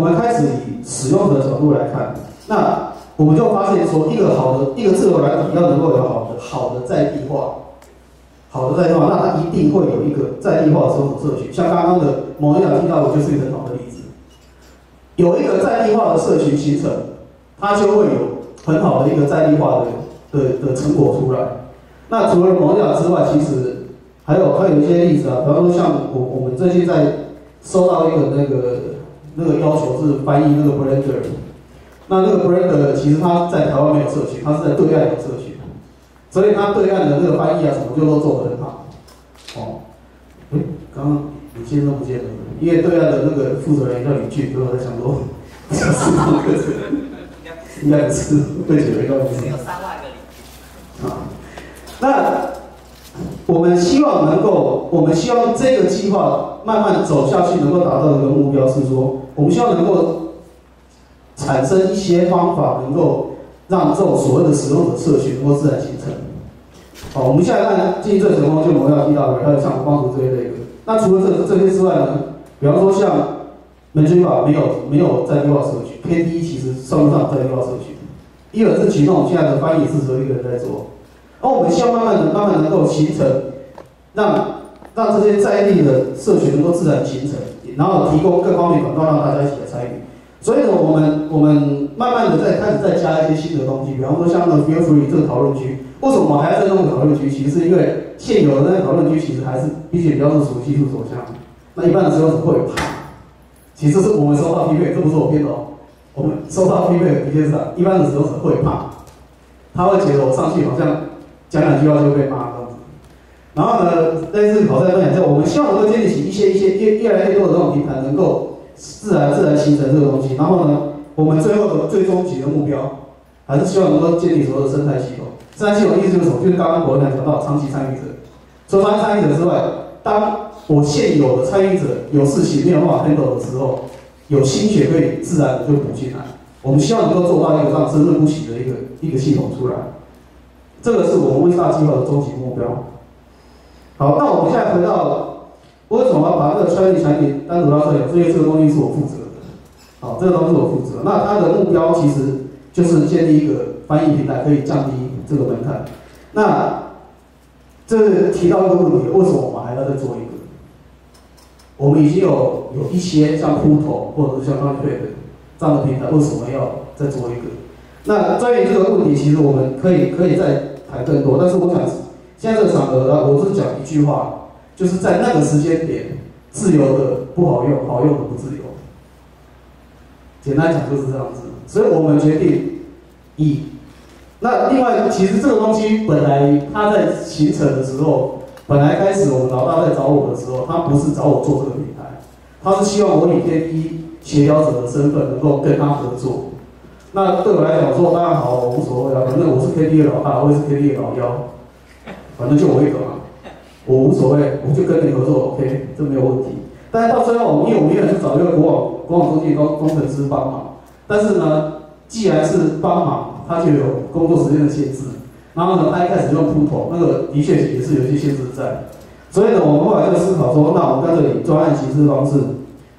我们开始以使用的角度来看，那我们就发现说，一个好的一个自由软体要能够有好的好的在地化，好的在地化，那它一定会有一个在地化的使用者社群。像刚刚的某一两听到的就是一个很好的例子，有一个在地化的社群形成，它就会有很好的一个在地化的的的成果出来。那除了某一两之外，其实还有还有一些例子啊，比方说像我我们最近在收到一个那个那个要求是翻译那个 Blender，那那个 Blender 其实它在台湾没有社区，它是在对岸有社区，所以它对岸的那个翻译啊什么就都做得很好。哦，诶，刚刚李先生不见了，因为对岸的那个负责人叫李俊，所以我在想说，应该不是，对不起，没关系。有三万个零。啊，那我们希望能够，我们希望这个计划慢慢走下去，能够达到一个目标是说，我们希望能够产生一些方法，能够让这种所谓的使用者社群能够自然形成。好，我们现在看经济这成功，就我们要提到的，还有像光图这一类的。那除了这这些之外呢，比方说像门军法没有没有在地化社群，KT 其实算不上在地化社群。一尔是启动，现在的翻译是只有一个人在做。而我们希望慢慢的、慢慢能够形成，让让这些在地的社群能够自然形成，然后提供各方面管道让大家一起来参与。所以呢，我们我们慢慢的在开始再加一些新的东西，比方说像那个 Feel Free 这个讨论区，为什么我还要再弄个讨论区？其实是因为现有的那个讨论区其实还是毕竟比较是属于技术走向，那一般的时候是会有怕。其实是我们收到 pk 这不是我编的哦。我们收到 feedback 的确是，一般的时候是会怕，他会觉得我上去好像讲两句话就被骂了。然后呢，类似考赛分享就我们希望能够建立起一些一些越越来越多的这种平台，能够自然自然形成这个东西。然后呢，我们最后的最终极的目标，还是希望能够建立所有的生态系统。生态系统意思就是什么？就是刚刚我讲到长期参与者。除了长期参与者之外，当我现有的参与者有事情没有办法 handle 的时候，有心血可以自然的就补进来。我们希望能够做到一个这样生生不息的一个一个系统出来。这个是我们微大计划的终极目标。好，那我们现在回到为什么要把这个专利产品单独拉出来？因为这个东西是我负责的。好，这个东西我负责。那它的目标其实就是建立一个翻译平台，可以降低这个门槛。那这提到一个问题，为什么我们还要再做一个？我们已经有有一些像铺头或者是像 c o n t r a 这样的平台，为什么要再做一个？那关于这个问题，其实我们可以可以再谈更多。但是我想，现在这个场合呢，我只讲一句话，就是在那个时间点，自由的不好用，好用的不自由。简单讲就是这样子。所以我们决定以那另外，其实这个东西本来它在形成的时候。本来开始我们老大在找我的时候，他不是找我做这个平台，他是希望我以天一协调者的身份能够跟他合作。那对我来讲说当然好，我无所谓啊，反正我是 K D 的老大，我也是 K D 的老幺，反正就我一个嘛，我无所谓，我就跟你合作，OK，这没有问题。但是到最后，因为我们也是找一个国网国网中介工工程师帮忙，但是呢，既然是帮忙，他就有工作时间的限制。然后呢，他一开始用铺头，那个的确也是有一些限制在，所以呢，我们后来就思考说，那我们干脆以专案形式方式，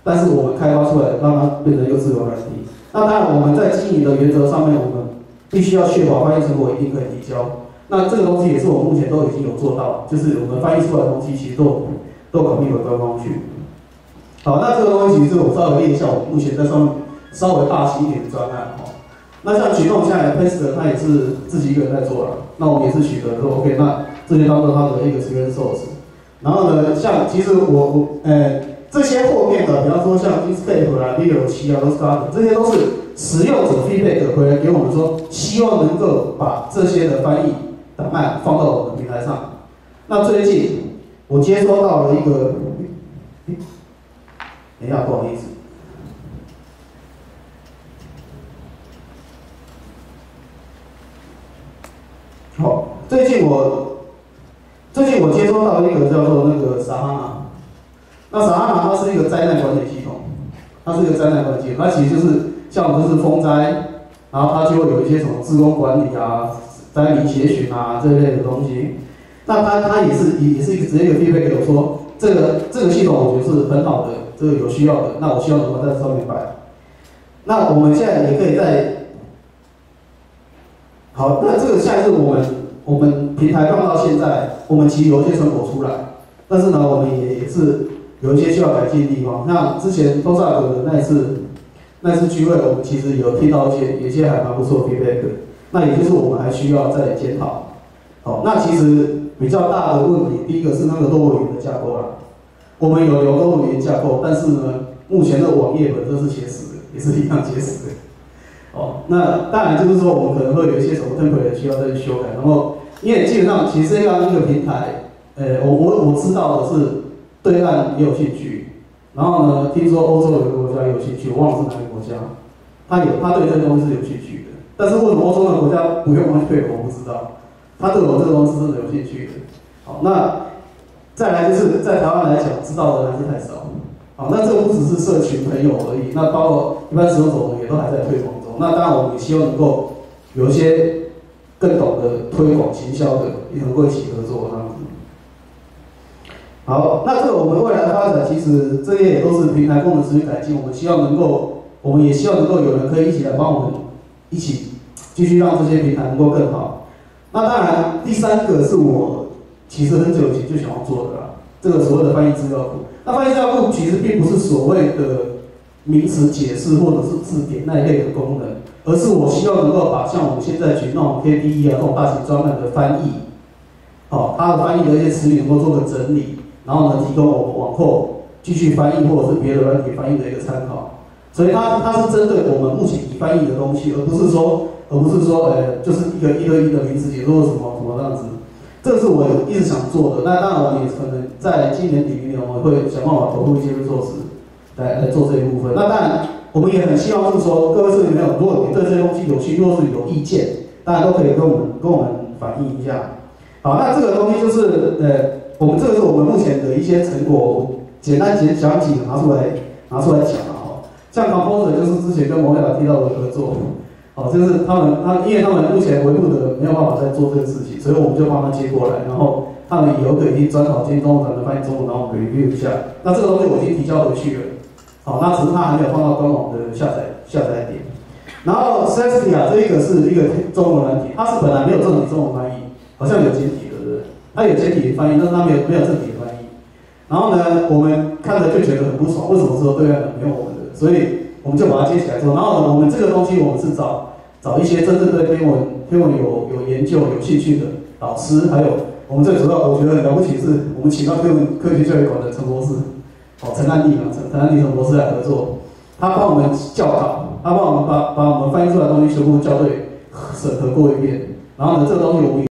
但是我们开发出来，让它变成一个自由软体。那当然，我们在经营的原则上面，我们必须要确保翻译成果一定可以提交。那这个东西也是我目前都已经有做到，就是我们翻译出来的东西其实都都考虑回官方去。好，那这个东西其实我稍微列一下，我目前在上面稍微大型一点的专案哈。那像启动下来 p a s t e r 他也是自己一个人在做了。那我们也是取得说 OK，那这些当做他的一个 s c r e e n source。然后呢，像其实我我呃这些后面的，比方说像 Inkscape 啊、v i o 七啊、都是 r 的，这些都是使用者 feedback 回来给我们说，希望能够把这些的翻译等卖放到我们平台上。那最近我接收到了一个，等一下，不好意思。好，最近我最近我接收到一个叫做那个撒哈纳，那撒哈纳它是一个灾难管理系统，它是一个灾难管理，它其实就是像我们这是风灾，然后它就会有一些什么自工管理啊、灾民协寻啊这一类的东西。那它它也是也也是一个直接一个 feedback 给我说，这个这个系统我觉得是很好的，这个有需要的，那我希望能够在上面摆。那我们现在也可以在，好，那这个下一次我们我们平台放到现在，我们其实有一些成果出来，但是呢，我们也也是有一些需要改进的地方。像之前多萨格的那一次那次聚会，我们其实有听到一些有一些还蛮不错的 feedback，那也就是我们还需要再检讨。好，那其实比较大的问题，第一个是那个多维语的架构啦。我们有留多维语架构，但是呢，目前的网页本身是写死的，也是一样写死的。哦，那当然就是说，我们可能会有一些什么 template 需要再去修改。然后，因为基本上其实这样一个平台，呃，我我我知道的是，对岸也有兴趣。然后呢，听说欧洲有个国家也有兴趣，我忘了是哪个国家。他有，他对这个东西是有兴趣的。但是为什么欧洲的国家不用去配合，我不知道。他对我这个东西真的有兴趣。好，那再来就是在台湾来讲，知道的还是太少。好，那这不只是社群朋友而已，那包括一般使用者，我们也都还在推广中。那当然，我们也希望能够有一些更懂得推广行销的，也能够一起合作这样子。好，那这个我们未来的发展，其实这些也都是平台功能持续改进。我们希望能够，我们也希望能够有人可以一起来帮我们一起继续让这些平台能够更好。那当然，第三个是我其实很久以前就想要做的啦，这个所谓的翻译资料库。那翻译资料库其实并不是所谓的名词解释或者是字典那一类的功能，而是我希望能够把像我们现在去那种 KDE 啊这种大型专案的翻译，哦，它的翻译的一些词语能够做个整理，然后呢提供我们往后继续翻译或者是别的软体翻译的一个参考。所以它它是针对我们目前已翻译的东西，而不是说而不是说呃就是一个一对一的名词解说什么什么这样子。这是我一直想做的。那当然，我也可能在今年底、明年，我会想办法投入一些工作室来来做这一部分。那当然，我们也很希望是说，各位这里面有，如果你对这些东西有兴趣或是有意见，大家都可以跟我们跟我们反映一下。好，那这个东西就是呃，我们这个是我们目前的一些成果，简单简讲几个拿出来拿出来讲。像 Composer 就是之前跟摩尔提到的合作。哦，就是他们，他因为他们目前维护的没有办法再做这个事情，所以我们就帮他接过来，然后他们以后可以去专考进中文版的翻译中文，然后我们 review 一下。那这个东西我已经提交回去了，好，那只是他还没有放到官网的下载下载点。然后 s e s t i a 这一个是一个中文软体，它是本来没有正体中文翻译，好像有简体的，对不对？它有简体翻译，但是它没有没有正体翻译。然后呢，我们看着就觉得很不爽，为什么说对岸没有我们？所以我们就把它接起来做。然后呢，我们这个东西我们是找。找一些真正对天文、天文有有研究、有兴趣的导师，还有我们最主要，我觉得很了不起是，我们请到天文科学教育馆的陈博士，哦，陈安利嘛，陈陈安利陈博士来合作，他帮我们校稿，他帮我们把把我们翻译出来的东西全部校对审核过一遍，然后呢，这个东西我们。